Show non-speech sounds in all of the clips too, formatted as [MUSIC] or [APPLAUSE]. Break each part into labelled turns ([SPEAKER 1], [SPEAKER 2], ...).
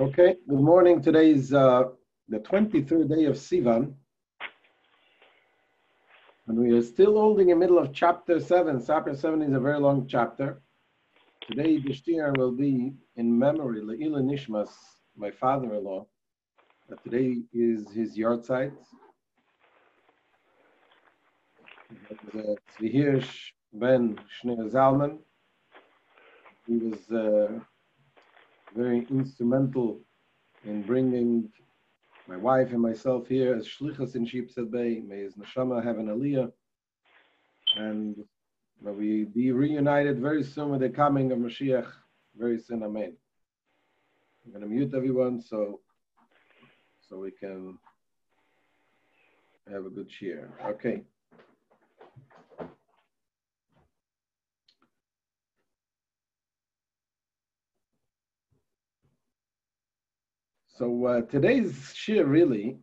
[SPEAKER 1] Okay, good morning. Today is uh, the 23rd day of Sivan. And we are still holding in the middle of chapter 7. Chapter 7 is a very long chapter. Today, the shiur will be in memory, Le'ila Nishmas, my father-in-law. Uh, today is his yahrzeit. Hirsch ben Shneur Zalman. He was uh, very instrumental in bringing my wife and myself here as shlichus in Sheepshead Bay. May his neshama have an aliyah, and may we be reunited very soon with the coming of Mashiach. Very soon, Amen. I'm going to mute everyone so so we can have a good cheer. Okay. So uh, today's shiur really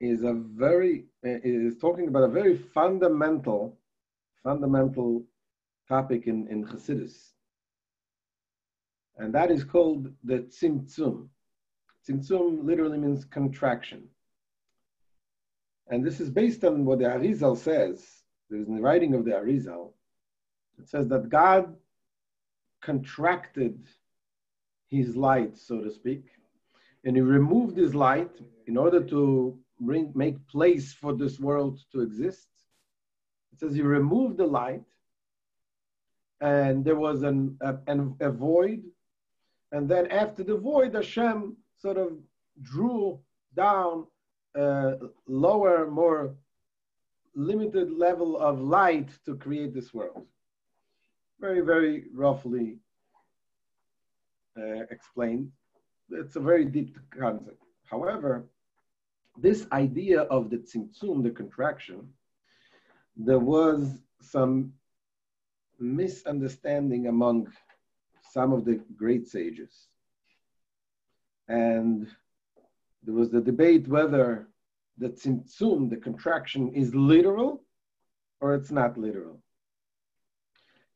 [SPEAKER 1] is a very is talking about a very fundamental fundamental topic in in Chassidus, and that is called the tzimtzum. Tzimtzum literally means contraction, and this is based on what the Arizal says. There's in the writing of the Arizal, it says that God contracted his light, so to speak, and he removed this light in order to bring, make place for this world to exist. It says he removed the light, and there was an, a, an, a void, and then after the void, Hashem sort of drew down a lower, more limited level of light to create this world. Very, very roughly uh, explained it's a very deep concept. However, this idea of the tzimtzum, the contraction, there was some misunderstanding among some of the great sages. And there was the debate whether the tzimtzum, the contraction, is literal or it's not literal.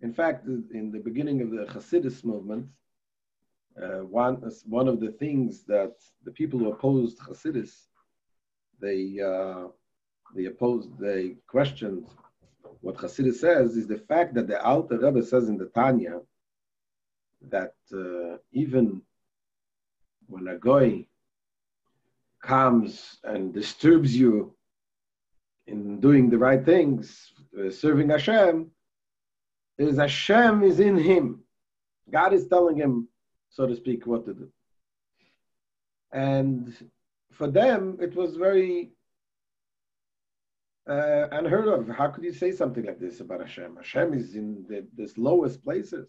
[SPEAKER 1] In fact, in the beginning of the Hasidus movement, uh, one one of the things that the people who opposed Hasidus, they uh, they opposed, they questioned what Hasidus says is the fact that the Alter Rebbe says in the Tanya that uh, even when a goy comes and disturbs you in doing the right things, uh, serving Hashem, is Hashem is in him. God is telling him, so to speak, what to do. And for them, it was very uh, unheard of. How could you say something like this about Hashem? Hashem is in the this lowest places.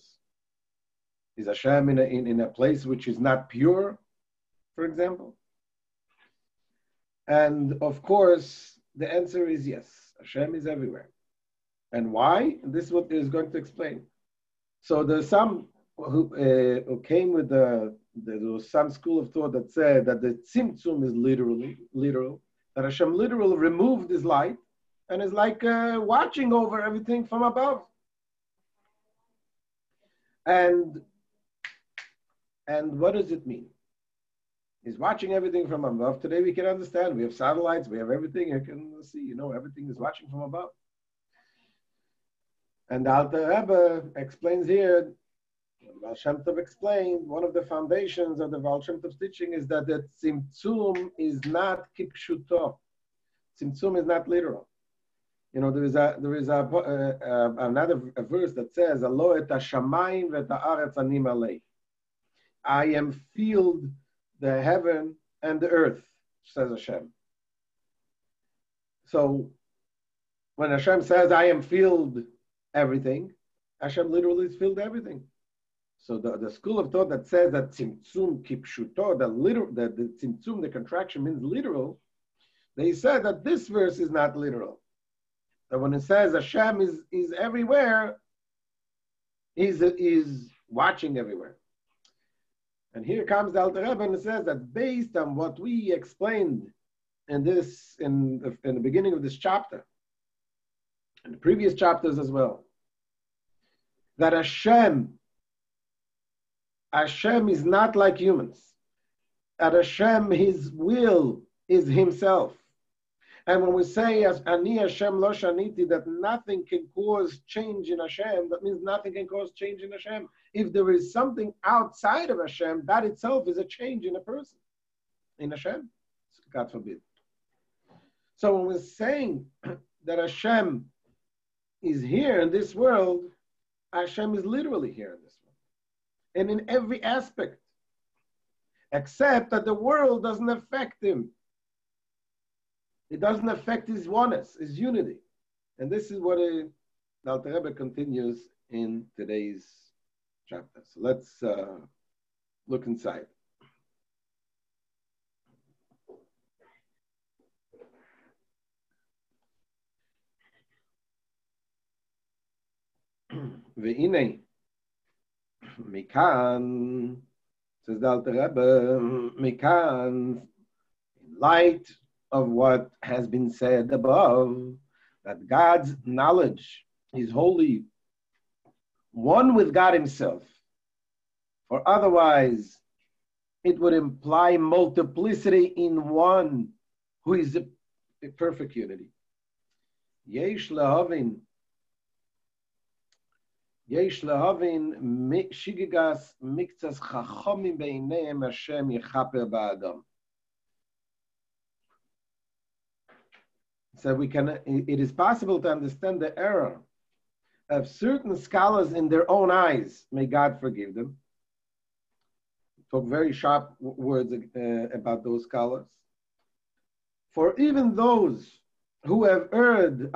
[SPEAKER 1] Is Hashem in a, in, in a place which is not pure, for example? And of course, the answer is yes. Hashem is everywhere. And why? this is what is going to explain. So there's some who, uh, who came with the, there was some school of thought that said that the tzimtzum is literally literal, that Hashem literally removed his light and is like uh, watching over everything from above. And and what does it mean? He's watching everything from above. Today we can understand. We have satellites. We have everything. You can see. You know, everything is watching from above. And the Rebbe explains here Baal Shem Tov explained, one of the foundations of the Baal Shem Tov teaching is that the Tzimtzum is not kipshuto. Tzimtzum is not literal. You know, there is a there is a uh, uh, another a verse that says, "Alo et hashamayim anim alei." I am filled the heaven and the earth, says Hashem. So, when Hashem says, "I am filled everything," Hashem literally filled everything. So the, the school of thought that says that tzimtzum kipshuto, the literal, the, the tzimtzum, the contraction means literal, they said that this verse is not literal. That when it says Hashem is, is everywhere, is is watching everywhere. And here comes the Alter Rebbe and it says that based on what we explained in this in the, in the beginning of this chapter, and the previous chapters as well, that Hashem Hashem is not like humans. At Hashem, His will is Himself. And when we say as Ani Hashem Lo Shaniti, that nothing can cause change in Hashem, that means nothing can cause change in Hashem. If there is something outside of Hashem, that itself is a change in a person. In Hashem, God forbid. So when we're saying [CLEARS THROAT] that Hashem is here in this world, Hashem is literally here And in every aspect. Except that the world doesn't affect him. It doesn't affect his oneness, his unity. And this is what a, the Alter Rebbe continues in today's chapter. So let's uh, look inside. [CLEARS THROAT] והנה, Mikan, says the Alter Rebbe, Mikan, in light of what has been said above, that God's knowledge is holy, one with God Himself. For otherwise, it would imply multiplicity in one who is a perfect unity. Yesh lehovin. יש להבין שיגגס מקצס חכמים בעיניהם השם יכפר באדם. So we can, it is possible to understand the error of certain scholars in their own eyes. May God forgive them. Talk very sharp words uh, about those scholars. For even those who have erred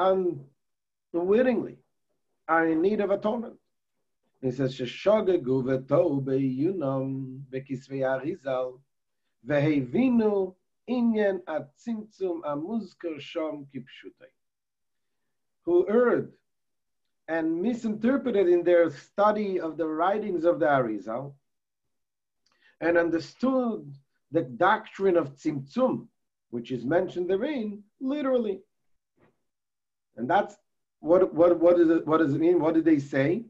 [SPEAKER 1] unwittingly are in need of atonement. He says, "Sheshogegu v'tou beyunam bekisvei Arizal vehevinu inyan atzimtzum amuzker shom kipshutei." Who erred and misinterpreted in their study of the writings of the Arizal and understood the doctrine of tzimtzum, which is mentioned therein, literally. And that's what what what is it what does it mean? What did they say?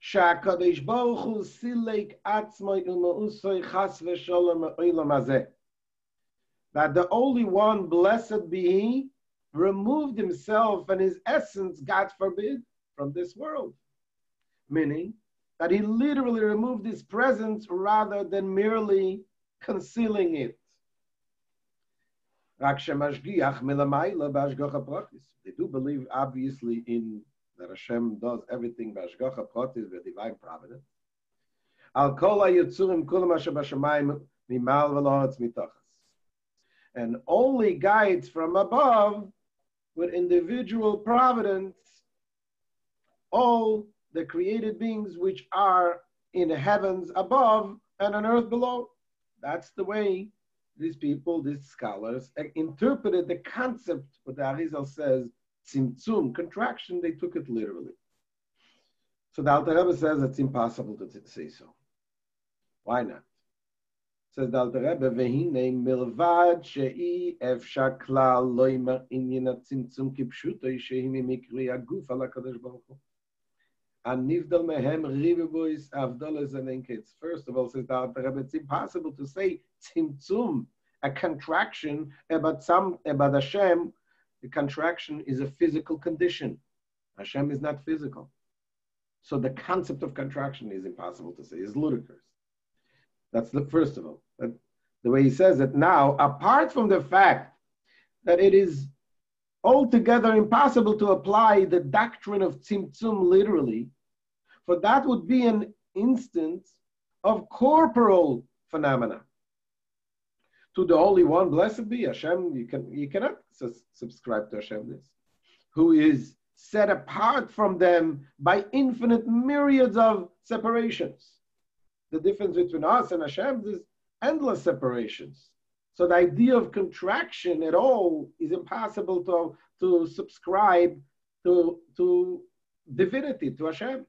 [SPEAKER 1] שהקדוש ברוך הוא סילק עצמו ומאוסוי חס ושלום מעולם הזה. That the only one, blessed be he, removed himself and his essence, God forbid, from this world. Meaning that he literally removed his presence rather than merely concealing it. They do believe, obviously, in that Hashem does everything b'ashgacha pratis divine providence. Al kol kulam mimal v'loretz mitachas. And only guides from above with individual providence all the created beings which are in the heavens above and on earth below. That's the way these people, these scholars, interpreted the concept, what the Arizal says, tzimtzum, contraction, they took it literally. So the Alter Rebbe says it's impossible to say so. Why not? Says the Alter Rebbe, "Vehine milvad she'i efshar klal lo yimar inyan tzimtzum kipshuto shehi mimikri aguf ala kadosh baruch hu." Anivdal mehem rivibois avdolas and enkets. First of all, says the Alter Rebbe, it's impossible to say tzimtzum, a contraction about some about Hashem the contraction is a physical condition. Hashem is not physical. So the concept of contraction is impossible to say, is ludicrous. That's the first of all. But the way he says it now, apart from the fact that it is altogether impossible to apply the doctrine of tzimtzum literally, for that would be an instance of corporal phenomena to the only One, blessed be Hashem. You can you cannot subscribe to Hashem this, who is set apart from them by infinite myriads of separations. The difference between us and Hashem is endless separations. So the idea of contraction at all is impossible to, to subscribe to, to divinity, to Hashem.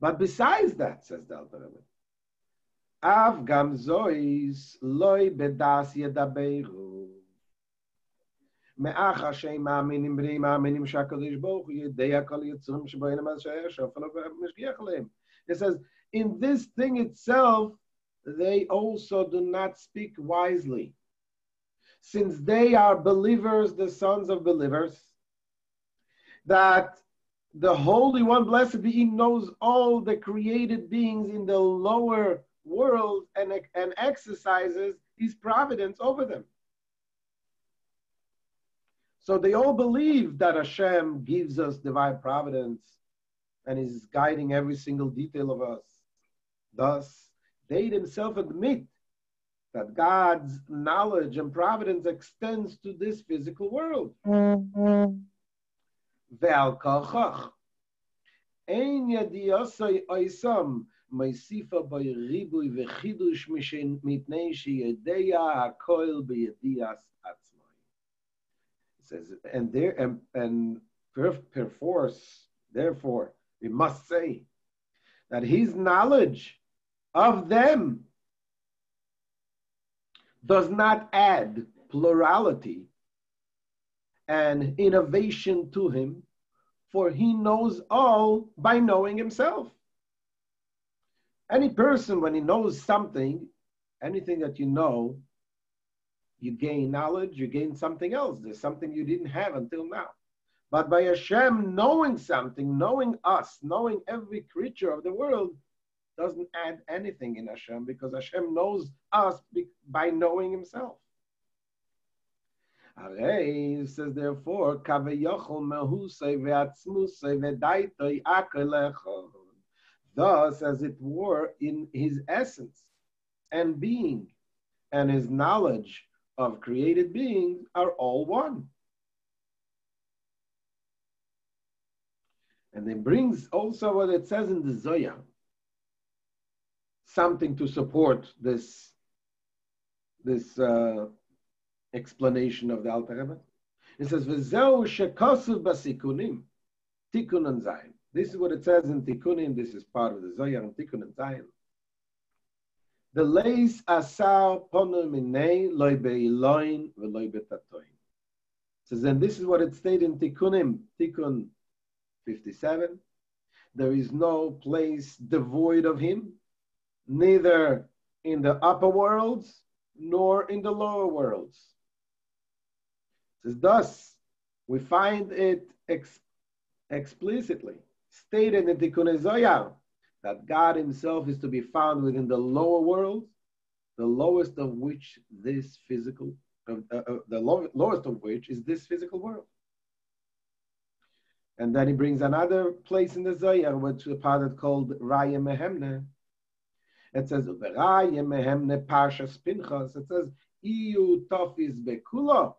[SPEAKER 1] But besides that, says the Alter Rebbe, אף גם זויס לוי בדס ידברו. מאחר שהם מאמינים בני מאמינים שהקדוש ברוך הוא יודע כל יצורים שבו אין המס שהיה שופל ומשגיח עליהם. It says, in this thing itself, they also do not speak wisely. Since they are believers, the sons of believers, that the Holy One, blessed be He, knows all the created beings in the lower world and, and exercises His providence over them. So they all believe that Hashem gives us divine providence and is guiding every single detail of us. Thus, they themselves admit that God's knowledge and providence extends to this physical world Mm-hmm. ועל כוכך אין ידיעוסי אויסם מוסיפה בוי ריבוי וחידוש מפני שידע הכל בידיעס עצמוי. says, and there and, and perforce, therefore, we must say that his knowledge of them does not add plurality and innovation to him, for he knows all by knowing himself. Any person, when he knows something, anything that you know, you gain knowledge, you gain something else. There's something you didn't have until now. But by Hashem knowing something, knowing us, knowing every creature of the world, doesn't add anything in Hashem because Hashem knows us by knowing Himself. Arei says therefore, Thus, as it were, in his essence and being and his knowledge of created beings are all one. And it brings also what it says in the Zohar, something to support this, this uh, explanation of the Alter Rebbe. It says, "V'zeu shekasuv basikunim, Tikkun Nun Zayin." This is what it says in Tikkunim. This is part of the Zohar and Tikkun Nun Zayin. The leis asar ponu minei loy beiloin v'loy betatoin. Says, and this is what it stated in Tikkunim, Tikkun 57. There is no place devoid of him, neither in the upper worlds nor in the lower worlds says, thus, we find it ex- explicitly stated in the Tikkun that God himself is to be found within the lower world, the lowest of which this physical, uh, uh, the low, lowest of which is this physical world. And then he brings another place in the Zohar, which is a part called Raya Mehemne. It says, Raya Mehemne Parsha Pinchas. It says, Iyu Tofis Bekulo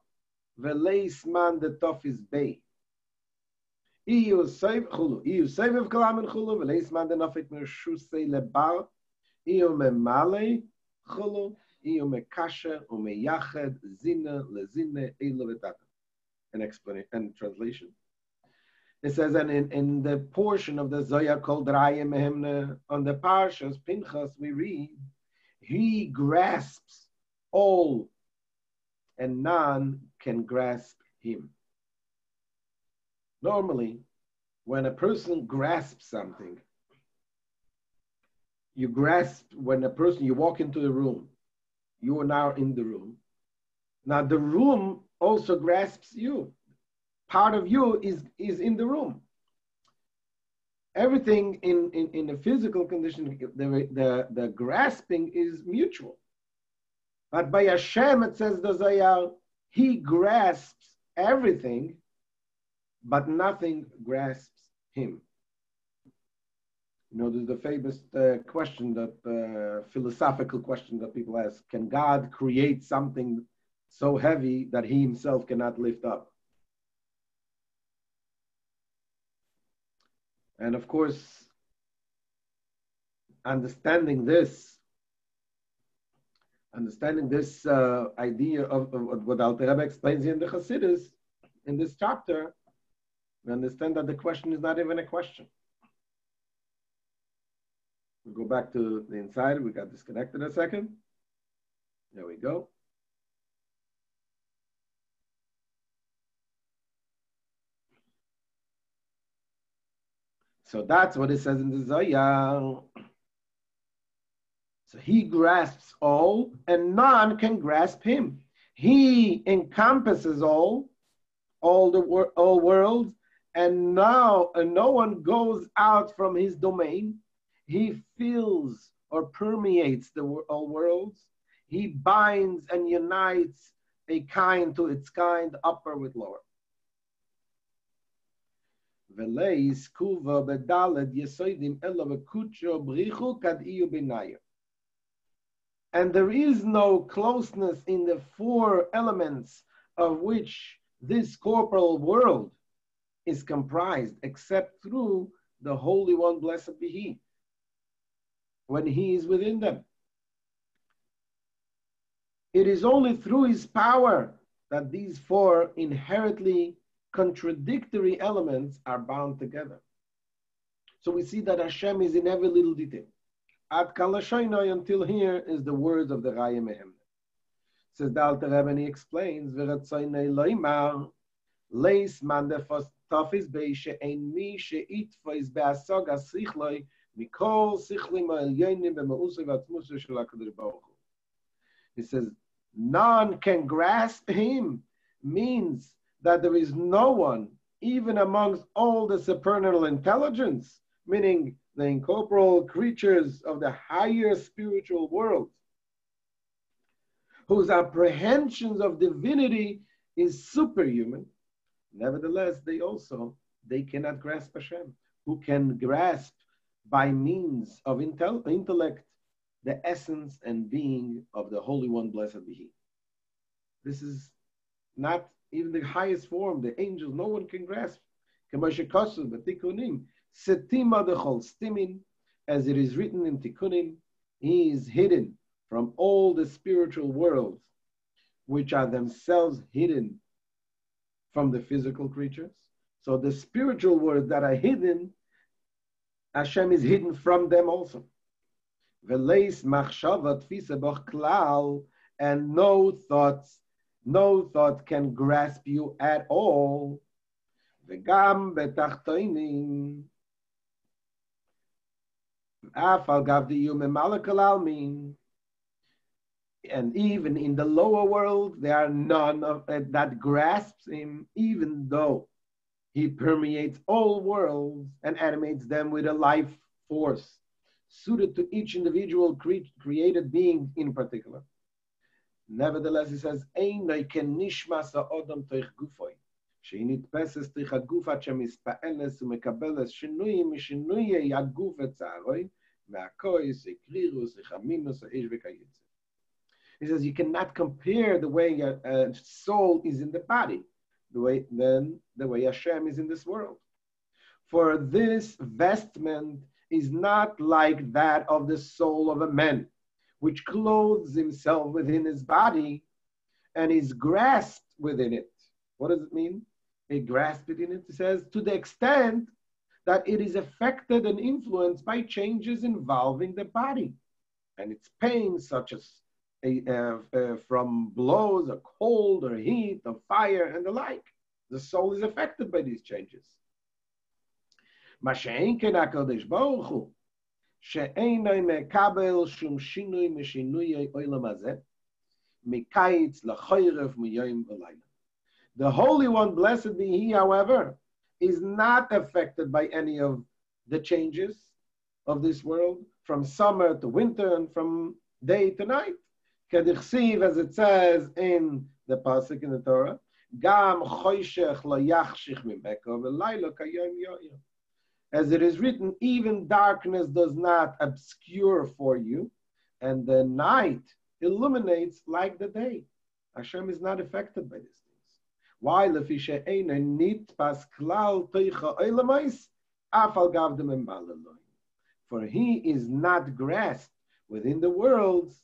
[SPEAKER 1] veleis man de tofis bei. An explanation and translation. It says, and in, in the portion of the Zohar called Raya Mehemne, on the Parshas Pinchas, we read, he grasps all and none can grasp him. Normally, when a person grasps something, you grasp when a person, you walk into the room, you are now in the room. Now, the room also grasps you. Part of you is, is in the room. Everything in, in, in a physical condition, the, the, the grasping is mutual. But by Hashem, it says the Zohar, he grasps everything, but nothing grasps him. You know, there's the famous uh, question that, uh, philosophical question that people ask Can God create something so heavy that he himself cannot lift up? And of course, understanding this understanding this uh, idea of, of, what Alter Rebbe explains in the Chassidus, in this chapter, we understand that the question is not even a question. We go back to the inside. We got disconnected a second. There we go. So that's what it says in the Zohar. So he grasps all, and none can grasp him. He encompasses all, all the wor- all worlds, and now and no one goes out from his domain. He fills or permeates the all worlds. He binds and unites a kind to its kind, upper with lower. And there is no closeness in the four elements of which this corporal world is comprised except through the Holy One, blessed be He, when He is within them. It is only through His power that these four inherently contradictory elements are bound together. So we see that Hashem is in every little detail. At Kalashainoi until here is the words of the Raya Mehem. Says the Alter Rebbe he explains, leis man defos tafis bei she'en mi she'itfois be'asog asichloi mikol ha'elyonim b'ma'usay v'atzmusay shel HaKadosh Baruch. He says, none can grasp him, means that there is no one, even amongst all the supernal intelligence, meaning the incorporeal creatures of the higher spiritual world, whose apprehensions of divinity is superhuman. Nevertheless, they also they cannot grasp Hashem. Who can grasp by means of intel- intellect the essence and being of the Holy One, blessed be He. This is not even the highest form, the angels, no one can grasp. As it is written in Tikkunim, he is hidden from all the spiritual worlds, which are themselves hidden from the physical creatures. So the spiritual worlds that are hidden, Hashem is hidden from them also. And no thoughts, no thought can grasp you at all. Vegam betachtoinim, and even in the lower world, there are none of it that grasps him, even though he permeates all worlds and animates them with a life force suited to each individual cre- created being in particular. Nevertheless, he says, שנתפסת תיך הגוף עד שמספעלס ומקבלס שינויים משינויי הגוף הצערוי, מהכויס, הקרירוס, החמינוס, האש וכייצא. He says you cannot compare the way a, a uh, soul is in the body, the way then the way Hashem is in this world. For this vestment is not like that of the soul of a man, which clothes himself within his body and is grasped within it. What does it mean? They grasp it in it. It says, to the extent that it is affected and influenced by changes involving the body and its pain, such as a, uh, uh, from blows, or cold, or heat, or fire, and the like. The soul is affected by these changes. The Holy One, blessed be He, however, is not affected by any of the changes of this world, from summer to winter and from day to night. Kedichsiv, as it says in the pasuk in the Torah, Gam choshech lo yachshich mimeko v'laylo kayom yoyom. As it is written, even darkness does not obscure for you, and the night illuminates like the day. Hashem is not affected by. Why afal gavdem embalaloi. For he is not grasped within the worlds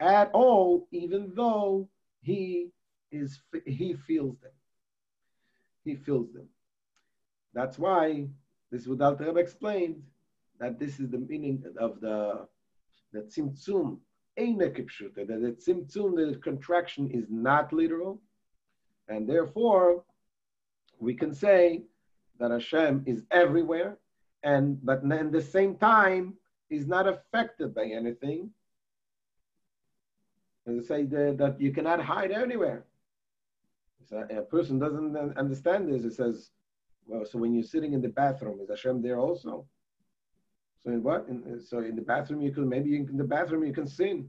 [SPEAKER 1] at all, even though he is he feels them. He feels them. That's why this is what Rebbe explained that this is the meaning of the the tzimtzum that the tzimtzum, the contraction is not literal, and therefore, we can say that Hashem is everywhere, and but at the same time, is not affected by anything, They say that, that you cannot hide anywhere. So a person doesn't understand this. It says, well, so when you're sitting in the bathroom, is Hashem there also? So in what? In, so in the bathroom, you can maybe in the bathroom you can sin.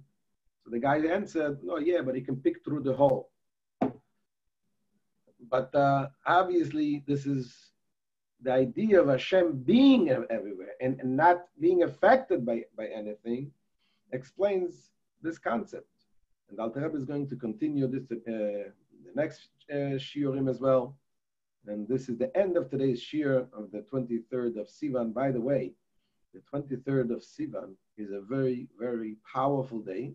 [SPEAKER 1] So the guy answered, no, yeah, but he can pick through the hole. But uh, obviously, this is the idea of Hashem being everywhere and, and not being affected by, by anything explains this concept. And Alter Rebbe is going to continue this uh, the next uh, shiurim as well. And this is the end of today's shiur of the 23rd of Sivan. By the way, the 23rd of Sivan is a very, very powerful day.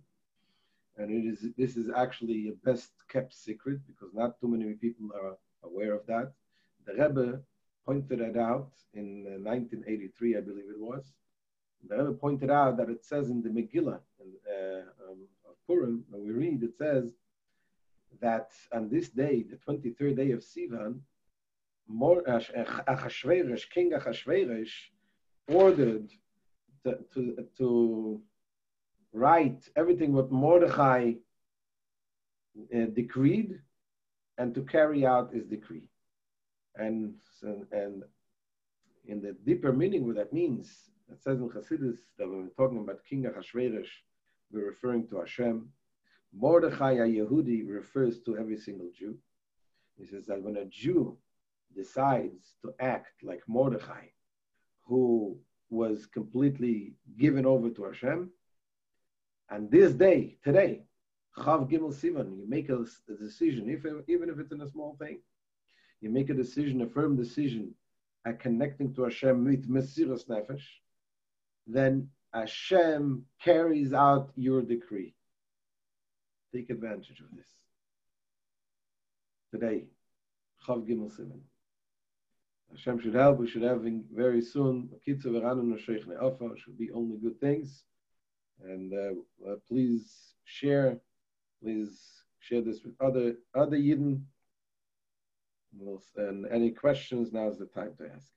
[SPEAKER 1] And it is this is actually a best kept secret because not too many people are aware of that. The Rebbe pointed it out in 1983, uh, I believe it was. The Rebbe pointed out that it says in the Megillah uh, um, Purim, when we read, it says that on this day, the 23rd day of Sivan, Achashverosh, King Achashverosh, ordered to, to, to, write everything what Mordechai uh, decreed and to carry out his decree. And, and in the deeper meaning, what that means, it says in Chassidus that we're talking about King Achashverosh, we're referring to Hashem. Mordechai Yehudi refers to every single Jew. He says that when a Jew decides to act like Mordechai, who was completely given over to Hashem, and this day, today, Chav Gimel Sivan, you make a, a decision, if, even if it's in a small thing, you make a decision, a firm decision, at connecting to Hashem with Mesiras Nefesh, then Hashem carries out your decree. Take advantage of this. Today, Chav Gimel Sivan. Hashem should help. We should have very soon. Should be only good things. And uh, uh, please share. Please share this with other other Yidden. And any questions? Now is the time to ask.